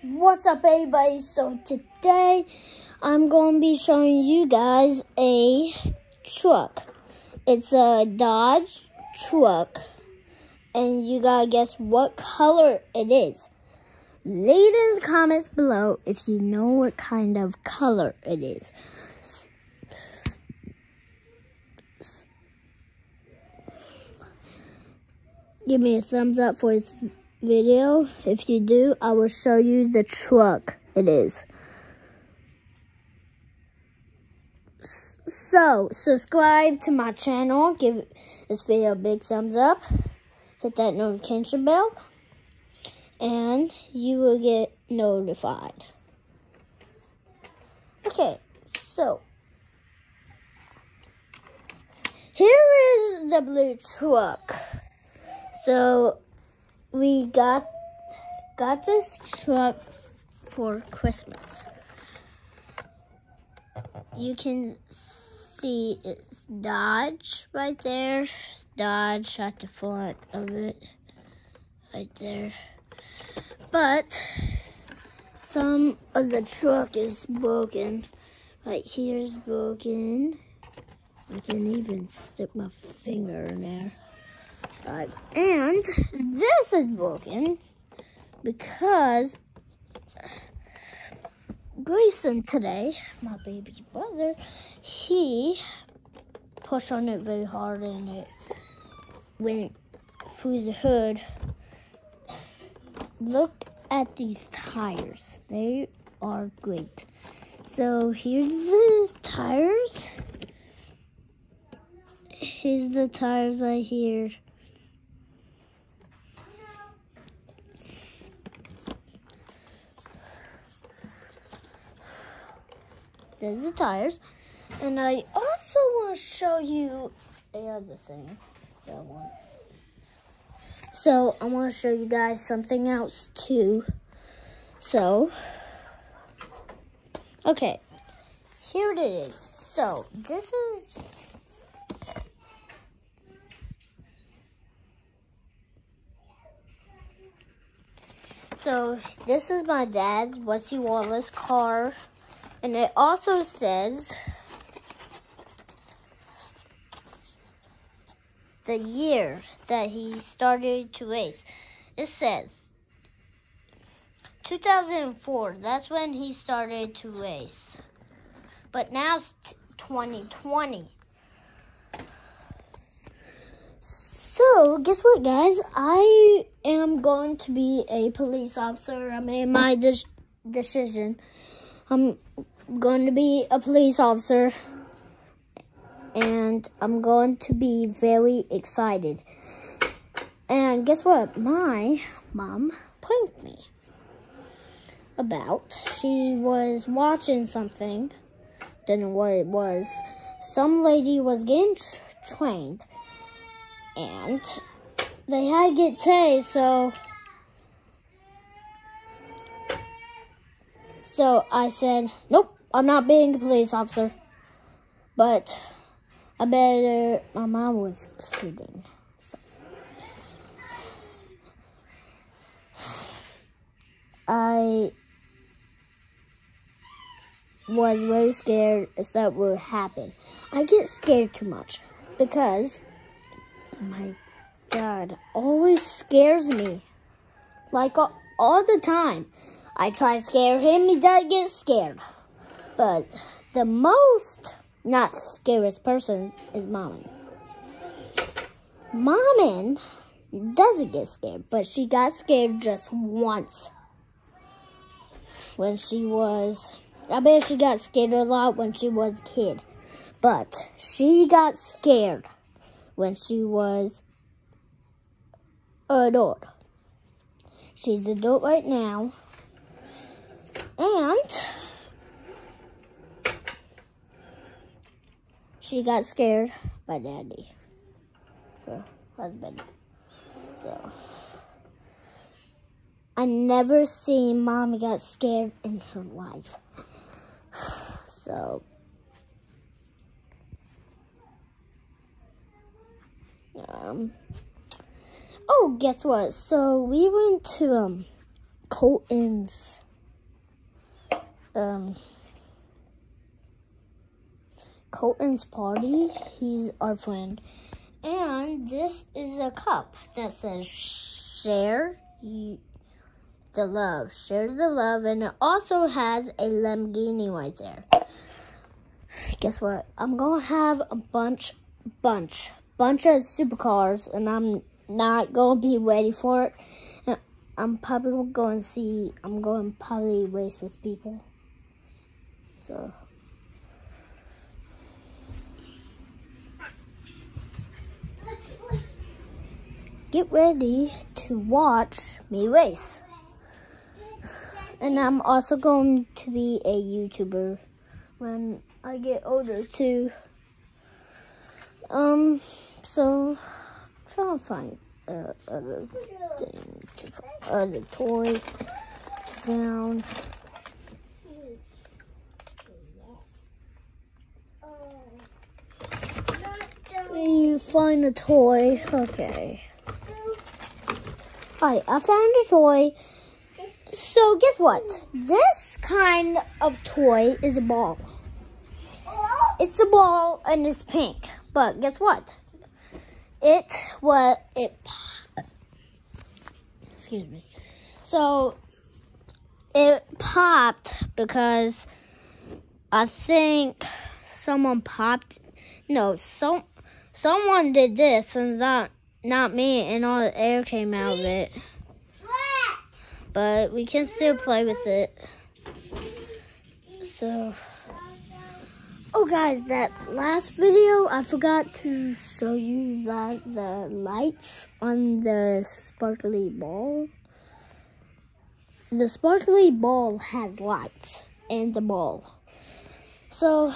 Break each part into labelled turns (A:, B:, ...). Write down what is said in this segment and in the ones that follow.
A: What's up everybody? So today I'm going to be showing you guys a truck. It's a Dodge truck and you gotta guess what color it is. Leave in the comments below if you know what kind of color it is. Give me a thumbs up for this video. If you do, I will show you the truck it is. So, subscribe to my channel. Give this video a big thumbs up. Hit that notification bell. And you will get notified. Okay, so. Here is the blue truck. So, we got got this truck for Christmas. You can see it's Dodge right there. Dodge at the front of it. Right there. But some of the truck is broken. Right here's broken. I can even stick my finger in there. And this is broken because Grayson today, my baby brother, he pushed on it very hard and it went through the hood. Look at these tires. They are great. So here's the tires. Here's the tires right here. There's the tires. And I also want to show you the other thing. That one. So I want to show you guys something else too. So, okay, here it is. So this is So this is my dad's Rusty Wallace car. And it also says the year that he started to race. It says 2004. That's when he started to race. But now it's 2020. So, guess what, guys? I am going to be a police officer. I made my de decision. Um, Going to be a police officer and I'm going to be very excited. And guess what? My mom pranked me about. She was watching something, didn't know what it was. Some lady was getting trained and they had to get tased, so So I said, nope, I'm not being a police officer. But I better, my mom was kidding. So. I was very scared if that would happen. I get scared too much because my dad always scares me. Like all, all the time. I try to scare him, he does get scared. But the most not scariest person is Mommy. Mommy doesn't get scared, but she got scared just once. When she was, I bet she got scared a lot when she was a kid. But she got scared when she was adult. She's adult right now. And she got scared by daddy, her husband. So I never seen mommy got scared in her life. So um oh guess what? So we went to um Colton's um, Colton's party. He's our friend. And this is a cup that says share the love. Share the love. And it also has a Lamborghini right there. Guess what? I'm going to have a bunch, bunch, bunch of supercars. And I'm not going to be ready for it. I'm probably going to see, I'm going to probably race with people. So. Get ready to watch me race. And I'm also going to be a YouTuber when I get older too. Um, so, trying to find uh, other thing, other toy found. You find a toy. Okay. Alright, I found a toy. So guess what? This kind of toy is a ball. It's a ball and it's pink. But guess what? It what it excuse me. So it popped because I think someone popped no, some someone did this and not not me and all the air came out of it. But we can still play with it. So Oh guys, that last video, I forgot to show you that the lights on the sparkly ball. The sparkly ball has lights and the ball. So,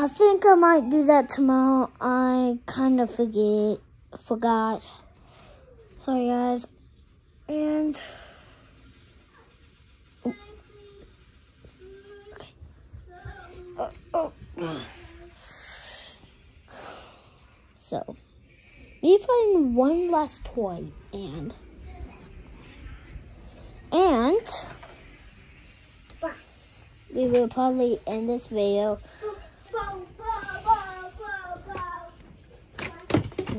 A: I think I might do that tomorrow. I kind of forget, forgot. Sorry guys. And... Oh. Uh, oh. So, we find one last toy and and we will probably end this video.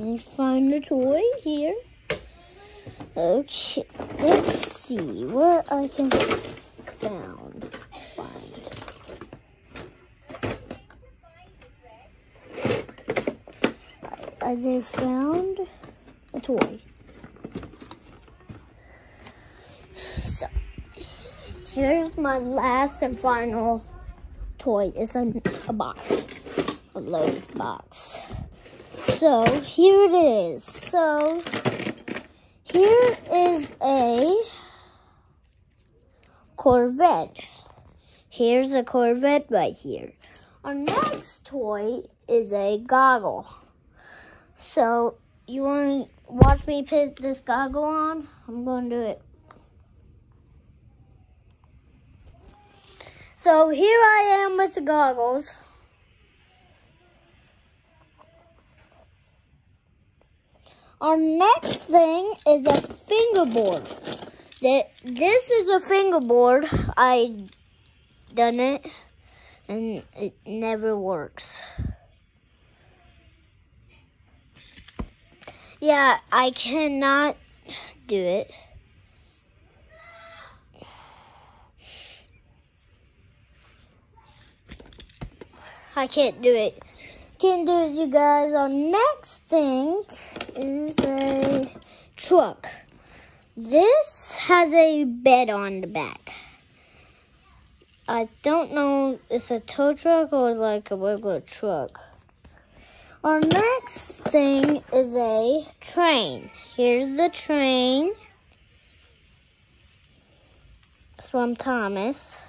A: Me find the toy here. Okay, let's see what I can found. I found a toy. So, here's my last and final toy. It's a, a box, a Lowe's box. So, here it is. So, here is a Corvette. Here's a Corvette right here. Our next toy is a goggle. So, you want to watch me put this goggle on? I'm going to do it. So, here I am with the goggles. Our next thing is a fingerboard. This is a fingerboard. I done it and it never works. Yeah, I cannot do it. I can't do it. Can't do you guys. Our next thing is a truck. This has a bed on the back. I don't know, it's a tow truck or like a regular truck. Our next thing is a train. Here's the train. It's from Thomas.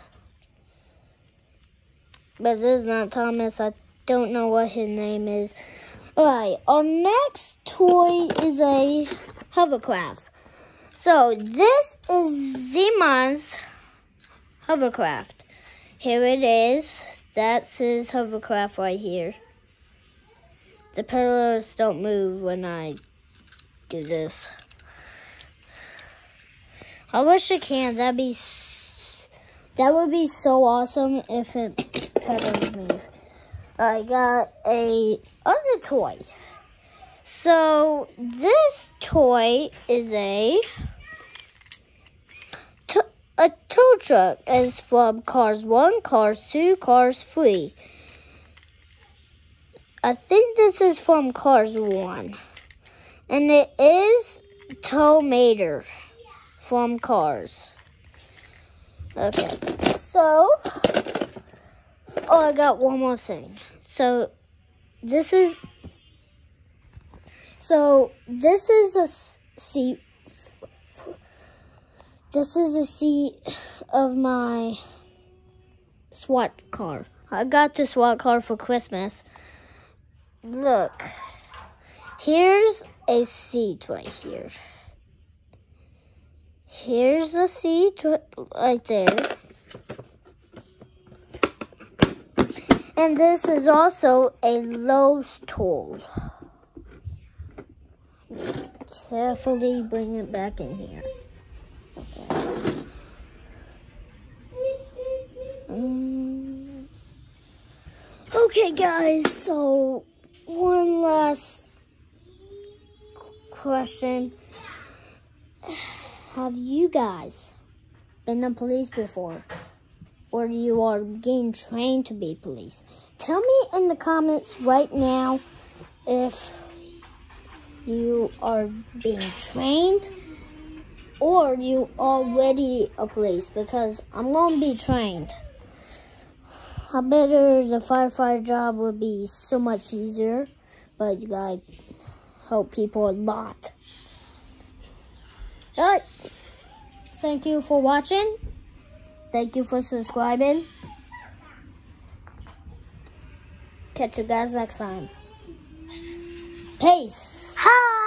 A: But this is not Thomas. I don't know what his name is. Alright, our next toy is a hovercraft. So this is Zeman's hovercraft. Here it is. That's his hovercraft right here. The pillars don't move when I do this. I wish it can. That'd be That would be so awesome if it petted me. I got a other toy. So this toy is a a tow truck. It's from Cars 1, Cars 2, Cars 3. I think this is from Cars 1. And it is Tow Mater from Cars. Okay, so, oh, I got one more thing. So, this is, so, this is a seat, this is a seat of my SWAT car. I got the SWAT car for Christmas. Look, here's a seat right here. Here's a seat right there. And this is also a Lowe's tool. Carefully bring it back in here. Um, okay, guys, so one last question. Have you guys been a police before? Or you are getting trained to be police? Tell me in the comments right now if you are being trained or you already a police because I'm going to be trained. I better the firefighter job would be so much easier, but you gotta help people a lot. Alright. Thank you for watching. Thank you for subscribing. Catch you guys next time. Peace.
B: Hi.